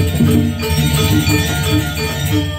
Thank you.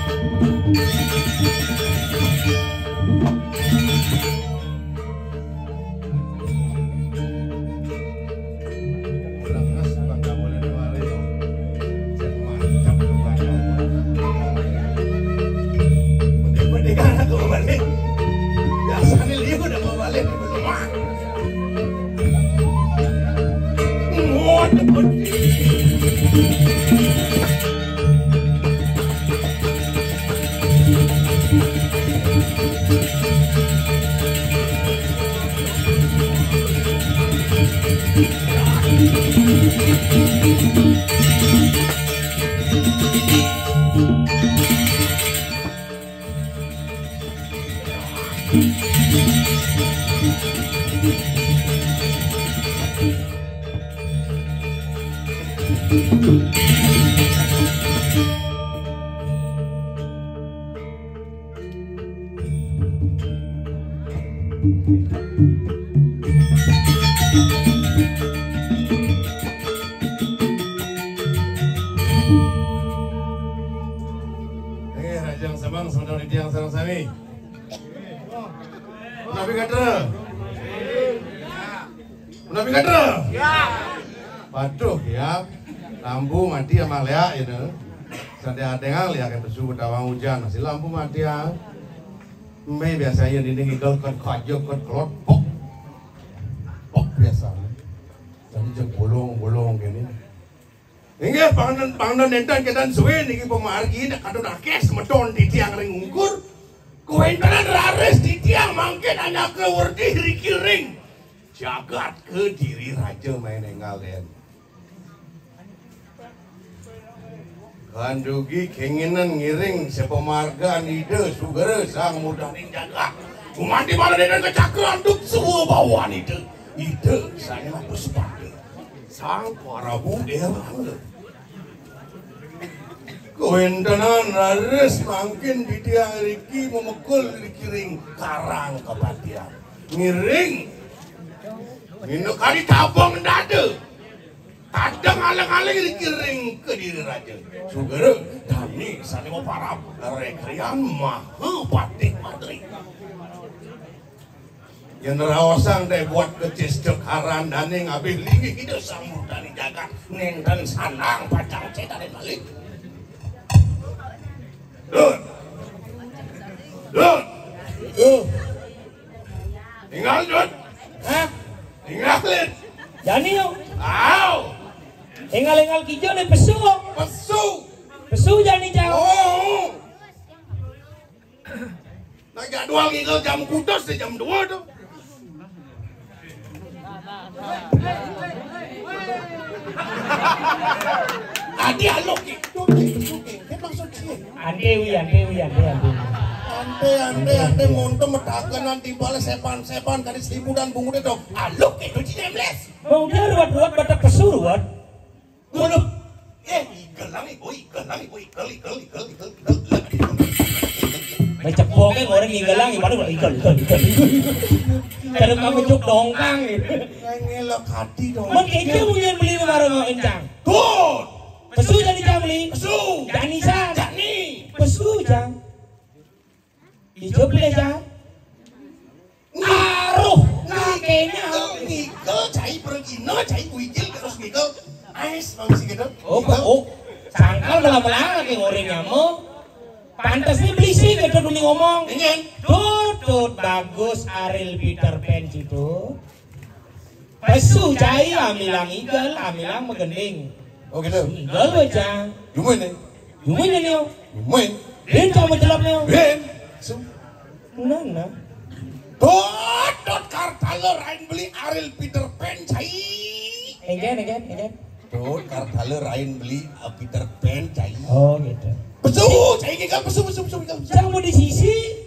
Tawang hujan masih lampu mati ya. Mei biasanya dinding idol kan kajo kan kelot pok. Pok biasa. Jadi jeng bolong-bolong gini. Hingga panganan panganan nentan kedan suwe niki pemargi nak kadon akes medon di tiang ring ungkur. Kuentan rares di tiang mangkin hanya ke werdi riki ring. Jagat ke diri raja main engalen. Kandugi keinginan ngiring sepemarga ide sugere sang muda jaga. Umati mana dengan kecakran duk semua bawaan ide. Ide saya puspade. Sang Prabu Dewangga. Kuendanan rares mangkin di tiang riki memukul riki ring karang kebatian. Ngiring. Ini kali tabung dada. Kadang alang-alang riki ring ke diri raja. Sugere dani sani mau parap rekrian maha batik madri. Yang rawasang deh buat kecis cekaran dani ngabih lingi kita sambut dani jaga nenten sanang pacang cedare balik. Dun. Dun. Tuh, Tinggal Dun. hah? Tinggalin. Jani yo. Engal-engal kijo le pesu. Pesu. Pesu jani jauh. Oh. Nah jadwal ngigel jam kudus di jam 2 tuh. Adi alok itu. Ande wi, ande wi, ande ande. Ante ante ante metakan nanti bales sepan sepan kali seribu dan bungu itu alok itu cinemles. Mau dia ruat-ruat batak pesu ruat. Waduh, eh igel lang ibu igel lang ibu igel igel igel igel igel. May cepoknya orang ngigalang, gimana kalau igal, igal, igal. Kalau kamu cuk dongkang. Ngelok hati dong. Mungkin beli barang mau encang. Pesu jani pesu. Jani san. Jani. Pesu jang. Ijo beli jang. Aruh, kakeknya. Ngigel, cai pergino, cai ngigel. Mau sih gitu. Oh, kok, oh. Sangkal dalam lagi orangnya mau. Pantas nih beli sih, gitu dulu ngomong. Ingin. Tutut bagus Ariel Peter Pan itu. Pesu cai amilang igal, amilang megending. Oh gitu. Igal aja. Lumayan nih. Yumin ini yo. Lumayan. Din kamu jelap nih. Su. Nana. Tot, tot kartaler aing beli Ariel Peter Pan cai. Engen, engen, engen. Tuh, kardale rain beli uh, Peter Pan cai. Oh gitu. Pesu, cai gigal pesu pesu pesu gigal. Jangan mau di sisi.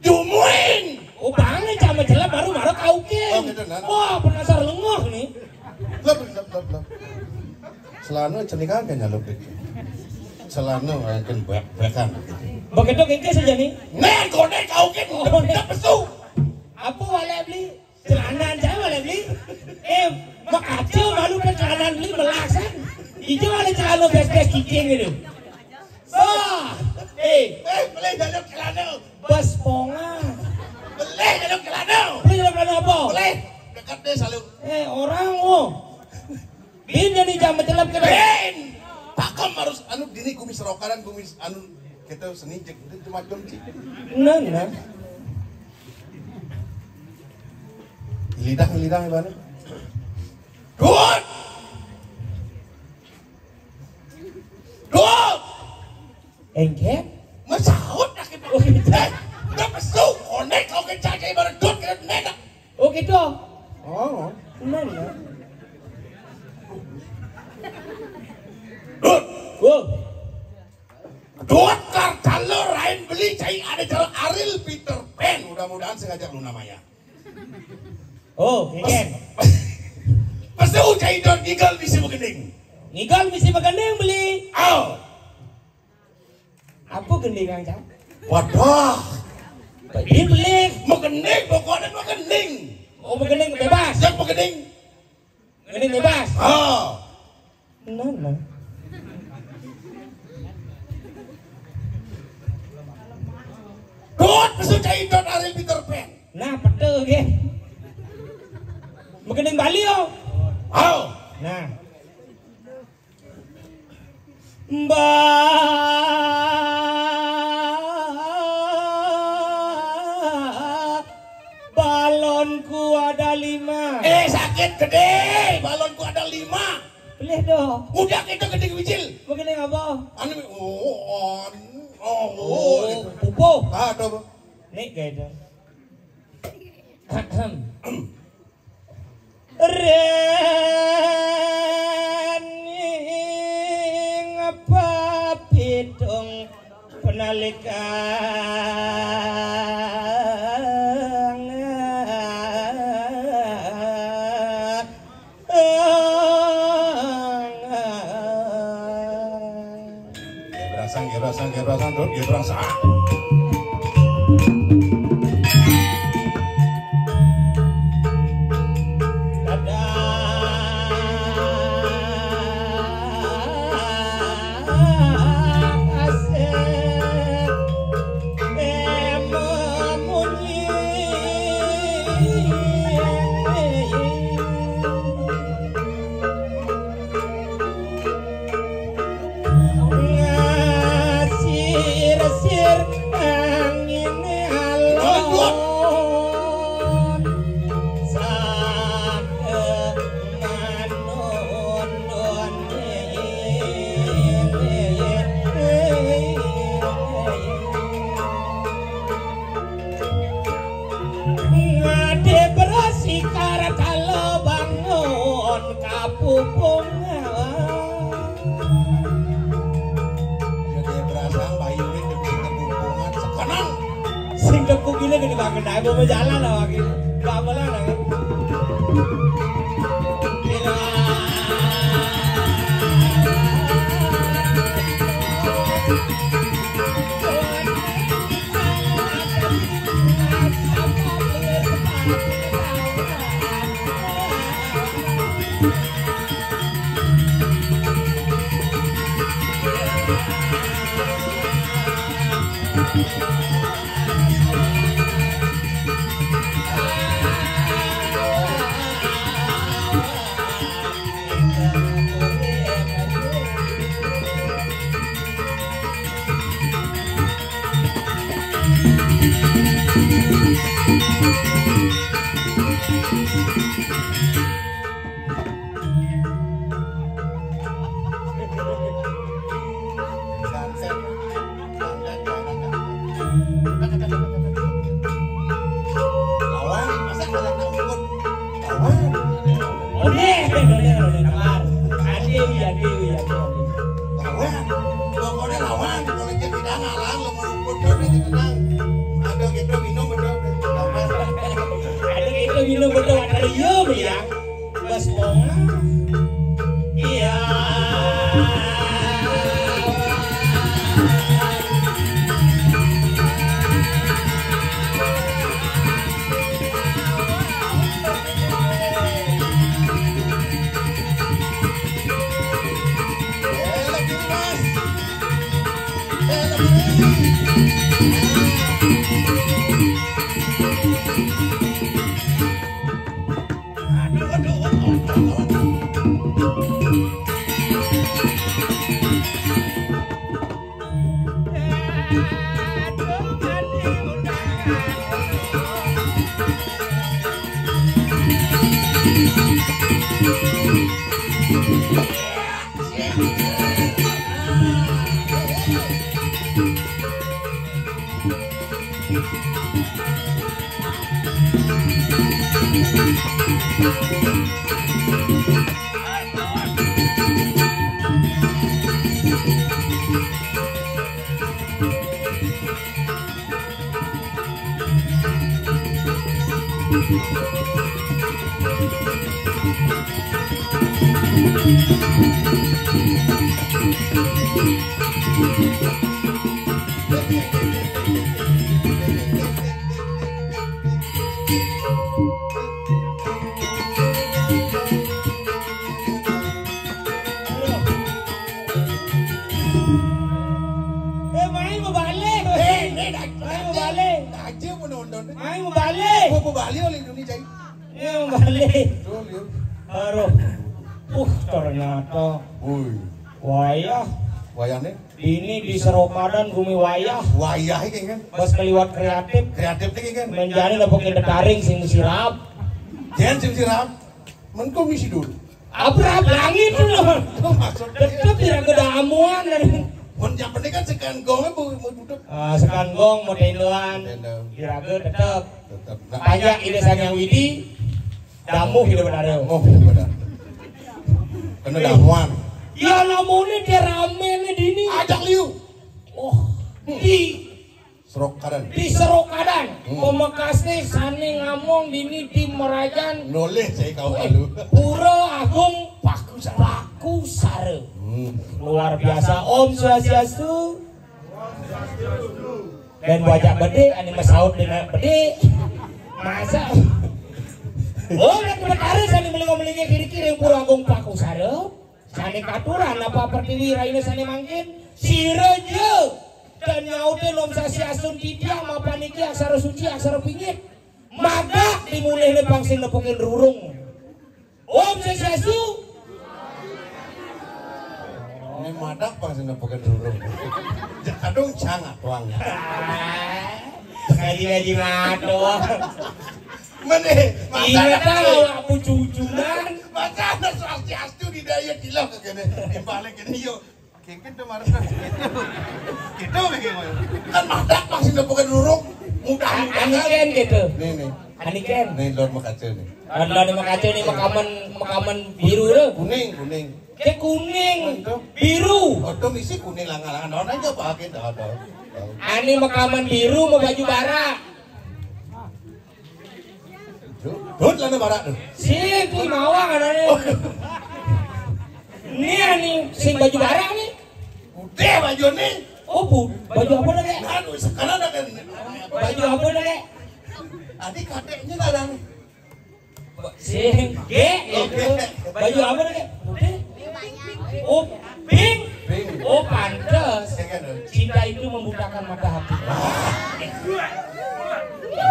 Jumuin. Oh banget sama jelas baru baru kau Oh, gitu, nah. Wah penasaran lengoh nih. Lep lep lep lep. Selana cenika kan nyaluk itu. Selana kan banyak-banyakan gitu. Begitu kayak saja nih. Nek kone kau kan pesu. Apa wale beli? Celana wale beli. Eh, makacau malu kan celana beli melasan. Itu ada celana bes-bes kicing gitu. Wah, eh, Eh, beli jaluk celana. bas ponga. Beli jaluk celana. Beli celana apa? Beli. Dekat deh selalu. Eh, orang oh. Bin jadi jam mencelam ke Ben. Pakem harus anu dini kumis rokaran kumis anu kita seni cek itu cuma kunci. Nah, nah. Lidah lidah mana? Good. Good. Engket? Masaud nak kita. Oh, gitu. Eh, Udah pesu, konek kau kencang kayak baru dut kan nenek. Oh gitu. Oh. Nah, nah. Dut. Oh, Dut kartalo lain beli cai ada jalan Aril Peter Pan. Mudah-mudahan sengaja lu namanya. Oh, engket. Pesu cai dot gigal di sibu gending. Ngigal mesti makan beli. Oh. Apa gending kang cang? Wadah. Ini beli. Mau gending, pokoknya mau gending. Oh, gending bebas. Yang mau gending. Gending bebas. Oh. Nah. Dut pesu cai dot Aril Peter Pan. Nah, petel ke. Makan Bali yo. Oh. Nah. Mbak balonku ada lima. Eh sakit gede, balonku ada lima. Boleh dong. Udah itu gede kecil. Makan apa? Anu oh on oh oh. Oh, pupo. Ah, apa? Nih itu. rening pepitung penalikan. Gerasan, gerasan, gerasan, gerasan, gerasan, gerasan, gerasan, gerasan, gerasan, menang agak minum betul ada gitu minum betul ada ya Eh wayah ini kan. Pas keliwat kreatif Kreatif ini kan. menjadi udah pakai detaring sing sirap. Jangan sim siram. Menko misi dulu. Abrab langit loh. Tetep tidak kedamuan dan Mun yang penting kan sekan gongnya mau mau duduk. Ah, sekan gong modelan kiraga tetep Tetap. Nah, Pajak ide sang widi damu hidup ada. Oh, benar. Kena damuan. Ya namanya dia rame nih di ini. Ajak liu. Oh, di Serok kadan. di Serokadan. Hmm. Pemekas nih sani ngamong di ini di Merajan. Noleh saya kau malu. Pura Agung Paku Paku Sare. Hmm. Luar biasa Om Swastiastu. Dan wajah bede, ini masaud dengan bede. Masa? Oh, berkara sani melingo-melingo kiri-kiri pura Agung Paku Sare. Sani katuran apa pertiwi raina sani mangkin. Sireje. Dan nyaute Om Swastiastu tidiang mapan iki aksara suci aksara pingit. Maga dimulai lepang sing nepukin rurung. Om Swastiastu. Ini madak pang sini bukan dulu. Kadung cangat tuangnya. Ngaji-ngaji ngato. Mene, Iya tahu aku cucunan. Baca ada swastiastu di daya gila ke gini. Yang paling gini yuk. Kengken tuh marah kan. Kan madak bukan dulu. Mudah-mudahan. Gitu. Nih nih. Aniken. Nih lor makace nih. Adalah di makace nih makaman makaman biru itu. Kuning, kuning. Kayak kuning, biru. Oto misi kuning langan-langan. Orang aja pakai dah ada. Ani makaman biru mau baju bara. Dut lah barak tuh. Si mawang ada nih. Ini ani sing baju bara nih. Udah baju nih. Oh bu, baju apa nih? Anu sekarang ada kan. Baju apa nih? Adik kakeknya nih. Sing G itu. Baju apa nih? Putih. Oh, pink. Pink. Oh, pantes. Ya kan? Cinta itu membutakan mata hati. Iya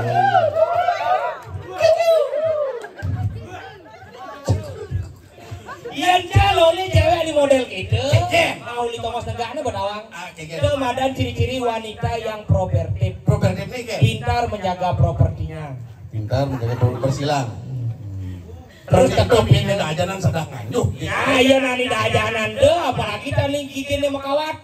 calo nih cewek di model gitu. Mau li Thomas negara berdawang. Ah, kayak gitu. Kemudian ciri-ciri wanita yang propertif, Propertif nih kayak. pintar menjaga propertinya. Pintar menjaga persilang. Terus tetap ini ajanan sedang nganyuh. Ya, iya nani dajanan deh, apalagi tani kikin sama kawat.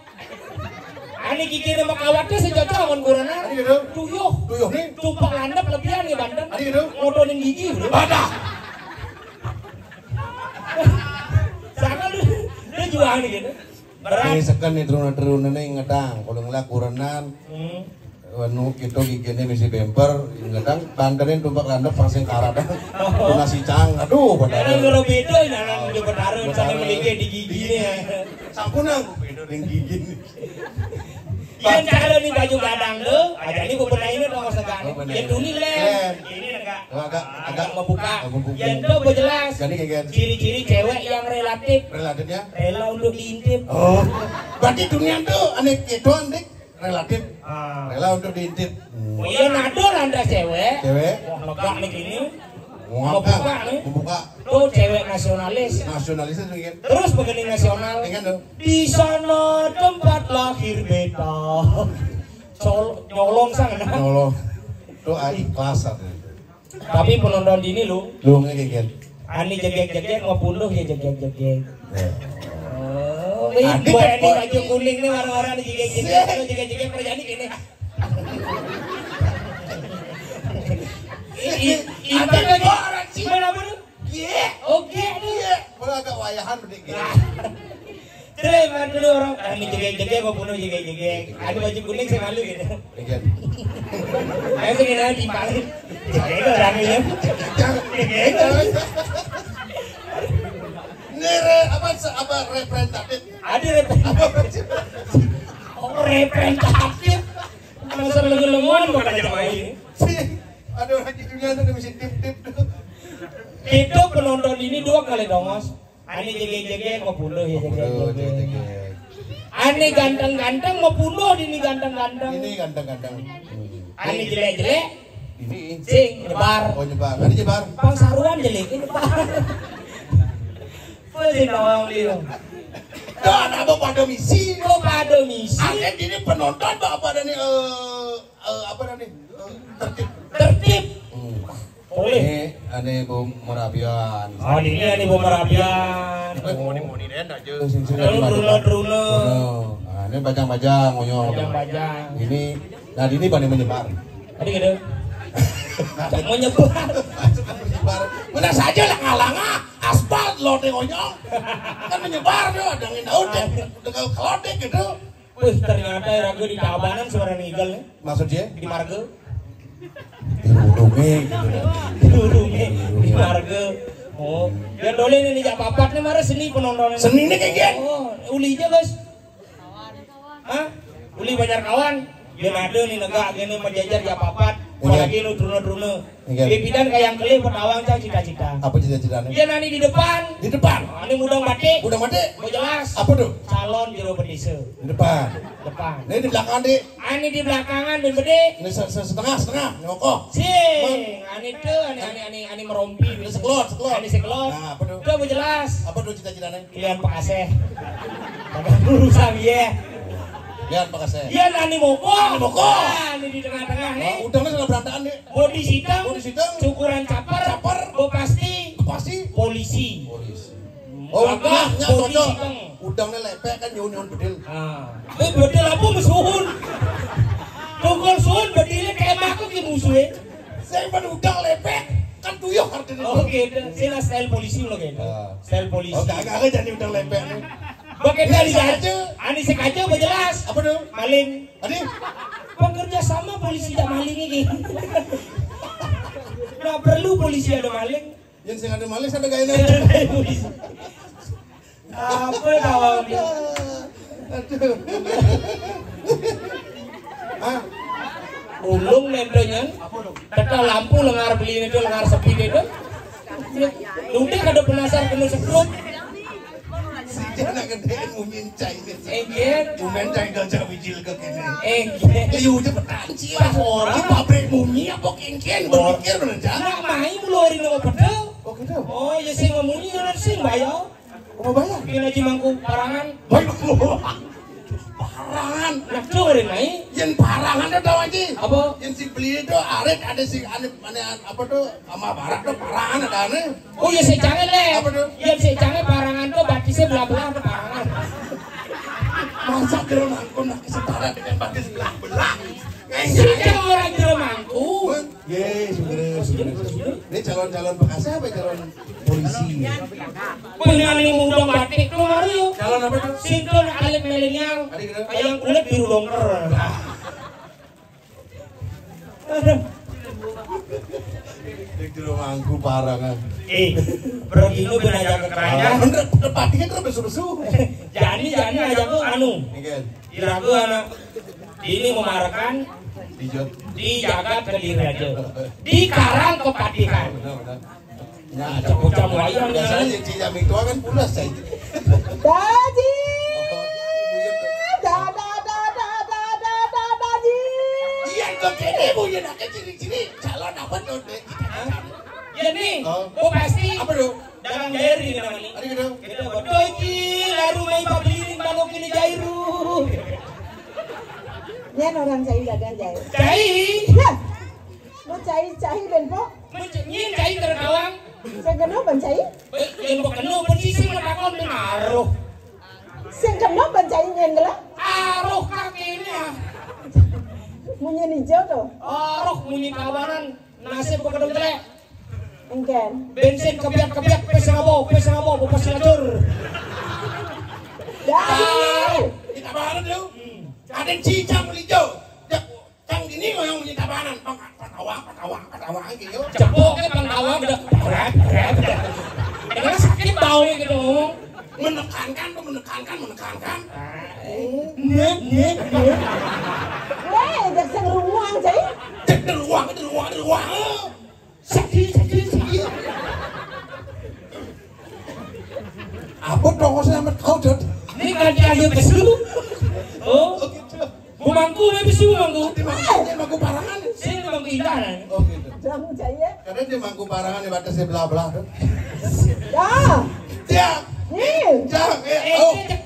Ani kikin sama kawatnya sejauh awan kurana. Tuyuh, Tuyuh nih. tumpah landap lebihan. Ani gitu. Ngotonin gigi. Badah. Lu jual nih gitu. Ini Berat. sekan nih turun turun nih ngedang. Kalau ngeliat kurenan, Hmm. anu itu giginya misi bemper kadang banterin tumpak landep pasang karat nasi cang aduh Karena padahal ngero beda nang di petarun sana melike di gigi ya. sampun aku beda dengan gigi Yang cara nih baju gadang ini gue benahin dong mas negara. Oh, benahin. Yang duni len, ini agak agak agak membuka. membuka. Yang itu gue jelas. jadi kayak Ciri-ciri cewek yang relatif relatifnya rela untuk diintip. oh berarti dunia tuh aneh itu aneh relatif Ah. rela untuk diintip Oh iya nado landa cewek. cewek Wah lega nih gini. Mau Membuka apa nih. Tuh cewek nasionalis. nasionalisnya tuh kan Terus begini nasional. Ingat dong. Di sana tempat lahir beta. Sol nyolong sang nah. nolong tuh ah, ada Tapi penonton ini lu, lu gitu ani jegek-jegek ngebunuh ya jegek-jegek. Oh, Adik ini gue ini baju kuning nih warna-warna jegek-jegek, jegek-jegek perjani gini. Itu lagi orang sih. Mana mana? Iya. Oke nih. Kalau agak wayahan udah gitu Terus mana dulu orang, ah ini jegek-jegek gue bunuh jegek-jegek. Ada baju kuning saya malu gitu. Ayo kita di paling. Jegek orangnya. Jegek. Nere apa apa representatif Ada representatif. Oh, representatif. Masa lengan-lengan kok ini. sih ada orang di dunia tuh mesti tip tip tuh Itu penonton ini dua kali dong, Mas. Ani jege-jege mau bunuh ya jege-jege. Ani ganteng-ganteng mau bunuh ini ganteng-ganteng. ini ganteng-ganteng Ani jelek-jelek ini sing nyebar. oh nyebar tadi nyebar Pang saruan jelek ini nyebar. Pasti nawang dia. Tuh anak apa pada misi Kok pada misi Angkat ini penonton apa apa nih eh eh, apa nih eh, tertib tertib. Boleh. ini aneh bu merabian Oh, ini ani bom merabian. moni den aja Lalu drune-drune. nah ini bajang-bajang ngonyong Bajang-bajang. ini nah ini pada menyebar Tadi gitu. Tak mau nyebar. menyebar mana saja lah ngalanga aspal lo ngonyong kan menyebar tuh ada yang tahu deh udah kelodek gitu Wih, ternyata ragu di Tabanan suara nigel nih. maksudnya Di Marga. Dirundungi gitu Durungnya di Marga. Oh, ya dole ini jak papat nih marah seni penontonnya. Seni ini kayak gini? Oh, uli aja guys. Hah? Uli banyak kawan. Dia ada nih negak gini menjajar jak papat. Apalagi lu drone-drone. Iya. Bibidan kayak yang kelih petawang cah cita-cita. apa cita-citanya Dia nani di depan. di depan Ini mudang batik. udah mati Mau jelas. apa tuh Calon jero pedese. di depan Depan. ini di belakang di Ani di belakangan dan bede. ini se- se- setengah setengah nyokok Sing, ani tuh, ani ani ani ani merompi. Ini sekelot, sekelot. Ani sekelot. Nah, apa tuh? Udah mau jelas. apa tuh cita-citanya Pilihan Pak Aseh. Pada urusan ya. Lihat pak kasih Dia nani moko. Nani moko. Nah, Ini di tengah-tengah nih. oh, udangnya sudah berantakan nih Bodi sidang. Bodi sidang. Cukuran caper. Caper. Bo pasti pasti polisi. polisi oh Agak udangnya cocok udangnya lepek kan nyun nyun bedil Ah. Eh bedil apa musuhun? Tukul suhun bedilnya kayak maku ki musuhnya. saya pada udang lepek kan tuyok artinya Oh gitu, sila style polisi lo gitu. Ah. Style polisi. oh gak gak jadi udang lepek nih Ini dari sengaja. aja. Ani apa jelas? apa tuh Maling. tadi Pekerja sama polisi tidak maling ini. Nggak perlu polisi ada maling. yang sing ada malis ada gaya Polisi. Apa kawan dia? aduh ah Ulung nendonya. Tetap lampu lengar beli itu lengar sepi itu. Udah kada penasar penuh sekrup. Mau ini Enggen. Bumen cai gajah wijil ke kini. Enggen. Liu aja petanci lah. Orang. Di pabrik mumi apa kengken berpikir main nama pedel. Oh gitu. Oh ya ya sing bayo. Apa bayar? Kena cimangku parangan. Baik. Parangan. Nak curin. Yang parangan tuh tahu aja. Apa? Yang si beli itu arit ada si ane ane apa tuh sama barat tuh parangan ada ane. Oh ya saya canggih le. Apa tuh? Ya saya canggih parangan tuh batisnya belah belah tuh parangan. Masa kira aku nak setara dengan batis belah belah. Orang jeremangku. Ye, sebenarnya sebenarnya. Ini calon-calon bekas apa calon polisi? Penyanyi muda batik tuh Mario. Calon apa tuh? Alik milenial. Kayak kulit biru dongker. Nek di rumahku parangan. Eh, pergi lu belajar ke kerajaan. Bener, tepati kan terus besu-besu. Jadi jadi aja aku anu. Iraku anak ini memarahkan Dijot. Di jagat ke diraja. Di karang ke patikan. Benar, benar. Ya, ada Bocah wayang Biasanya ya. yang cincang itu kan pulas saya. Daji. Oh. Da da da da da da da daji. Iya, kok kene buyut nak ciri-ciri calon apa tuh? Ya nih, Oh. gua pasti Apa tuh? dagang jairu namanya. Ada gitu. Kita bodoh iki laru mai pabliring balok ini jairu. Nyen orang cai dagang cai. Cai, Ya. Lo cai cai ben po. nyin cai terkawang. Sing kena ben cai. Yang bukan nu posisi menakon dengan aruh. Sing kena ben cai nyen gela. Aruh kakinya. Munyen hijau tuh. Aruh bunyi kawanan. Nasib kok kedung telek. Engken. Bensin kebiak kebiak pes ngabo pes ngabo pes ngacur. Daji. Di tabanan tuh. Cincang hijau. Ya, Cang gini yang punya tabanan. Patawang, patawang, patawang gitu. Cepok ke pangkawang udah berat berat. Karena sakit bau gitu. Menekankan tuh, menekankan, menekankan. Nek nek nek. Weh, jak sing ruang cai. Cek di ruang, di ruang. Sakit sakit sakit. Apa dong saya amat kau dot? Ini ganti aja besu. Oh, Oh gitu. bumangku me besu bumangku. Di mana dia mangku barangan? Sini bumangku indahan. Oh gitu. Jamu cai ya. Karena dia mangku barangan di batas sebelah belah. Ya. Ya, Nih. jang, Eh, eh, oh. cek.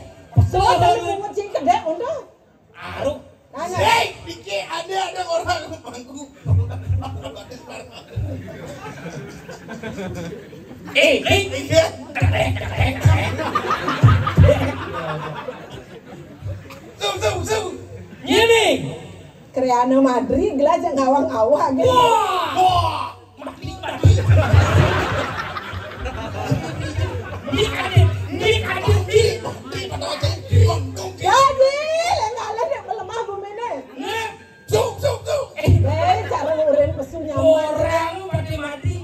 So dari bunga cing kedek. Aruh. Nanya. Hei, pikir ada ada orang mangku. Batas barangan. Eh, eh. Iya. Kadek, kadek, kadek. Zoom, zoom, zoom. Ini. Kreana Madri gela jak ngawang awak gitu. Wah. Wah, di pada melemah eh. Cara urin pesu nyaman. Orang mati-mati.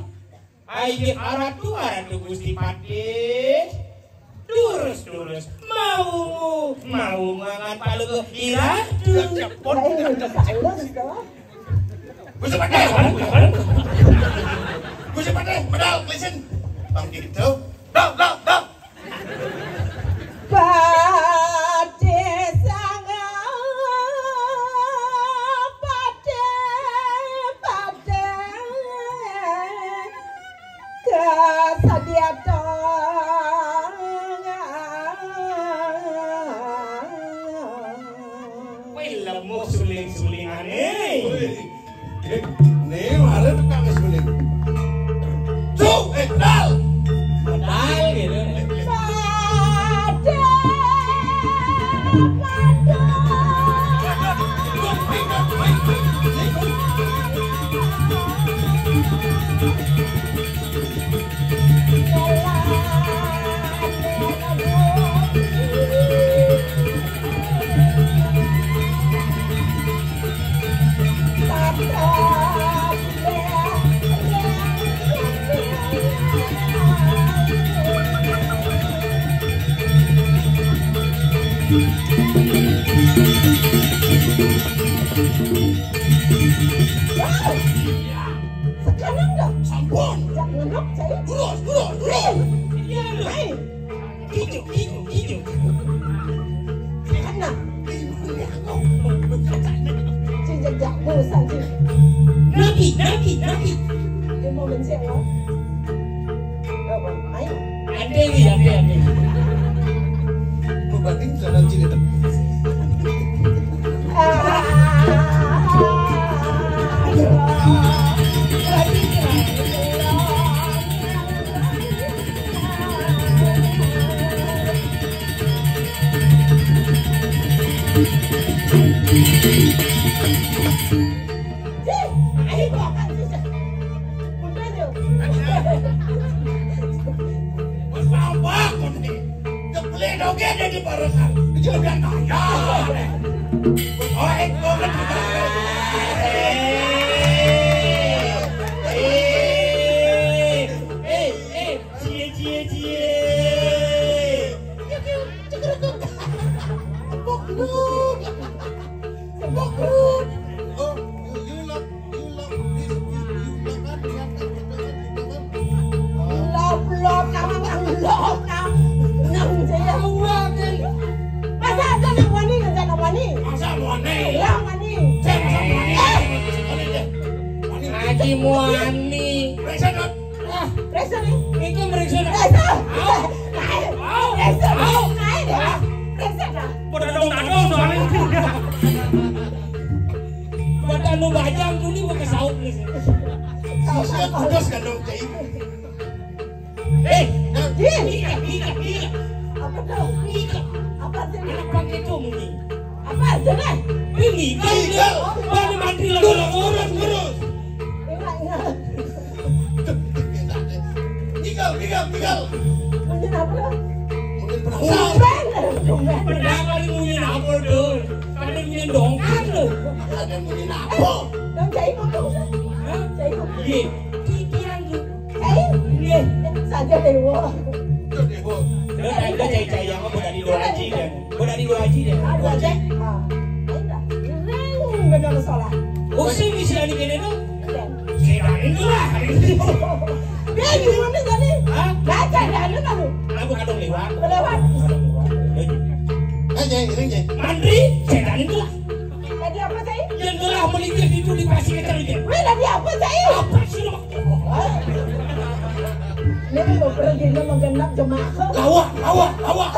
Ayo aratu aratu gusti pati. Durus durus mau mau ngangan palu. Eh, udah salus toh. Gusti Pate. Gusti Pate, medal, listen. Bang gitu. Dong, dong, dong. Pate Guadalupe. bilang jemaah lawa lawa lawa.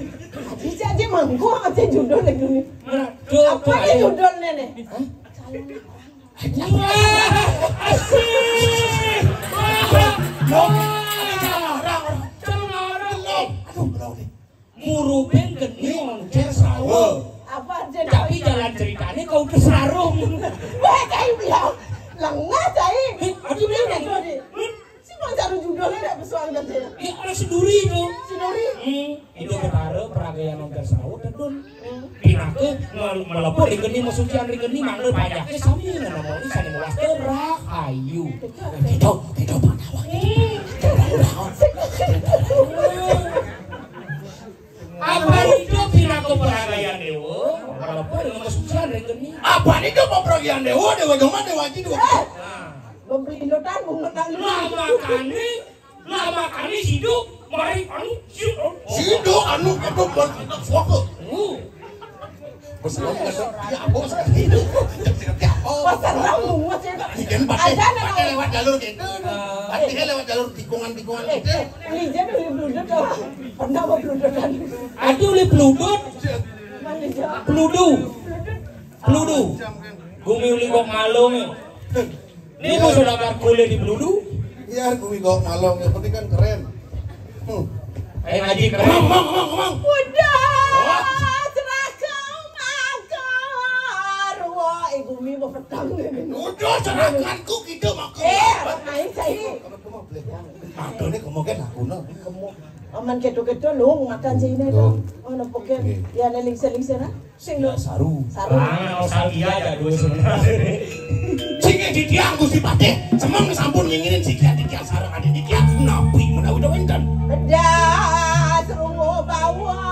Cici aja mangku aja judul lagi nih. Apa ini judulnya nih? Asih. Murubin geni moncer sawo. Apa aja tapi jalan ceritanya kau kesarung. Wah, kayak bilang lengah cai. Ini udah mau cari judulnya tidak pesuang tadi. Ya, orang seduri itu. Si Dori. Hmm, itu betara peragayaan oncer sawo tedun. Pinake mel- melepur di geni masukian di geni manggil pajaknya sami ngomong ini sani melas terak ayu. Gitu, gitu panawa. Apa itu pinake peragayaan dewa? Melepur dengan masukian di geni. Apa nih kau mau pergian dewa, dewa doma, dewa ji, dewa Eh, Lotan, mengenal lama kali, lama kali hidup, mari anu hidup. Sido anu itu bersuaka. Uh, Bersuaka kan ya bos itu. Ya oh. Pakai Ada pakai lewat jalur gitu. Pasti kan lewat jalur tikungan-tikungan Eh, gitu. Lijan beli bludut dah. Pernah mau bludutan. aduh li peludut, Mana jah? peludu, peludu. Bumi uli kok malung Ini mau saudara kuliah di peludu. Iya, gue kok malong yang penting kan keren. Hmm. Eh ngaji Ngomong, keren. ngomong, ngomong. Udah, seragam akar. Wah, ibu mi mau petang. Udah serahkanku gitu maku. Eh, main saya. Aduh nih kemudian aku no. Kamu aman keto-keto lu makan sih ini tu. Oh, kan? Ya, neling seling sana. Sing lu. Saru. Saru. Ah, nostalgia aja dulu sebenarnya. Sing di tiang Gusti Pate, semang sampun nginginin si kiat kiat sarang ada di kiat napi menawi dawendan. Das rungu bawa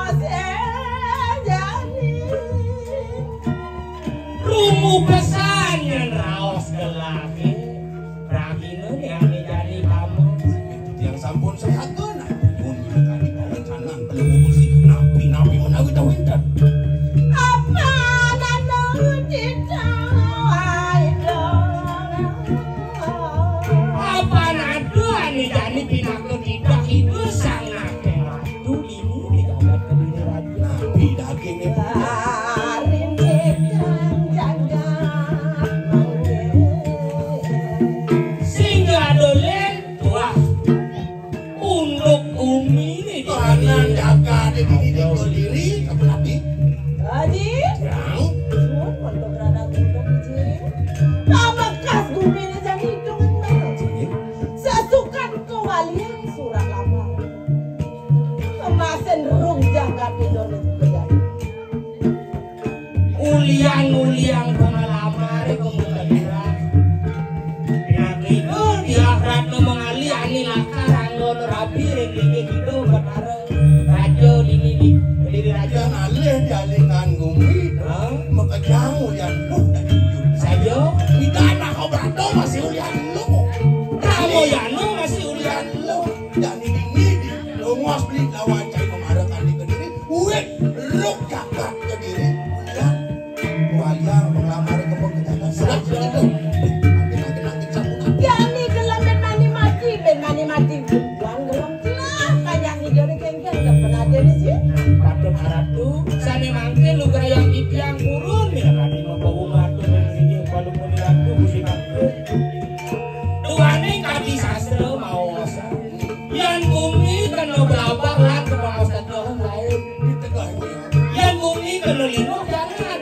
Di tegah ini Yan bumi lino jangan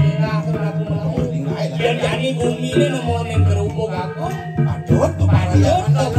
Lina ke aku melawan Tinggal Yan jadi bumi ini nemonin kerupuk aku Padut Padut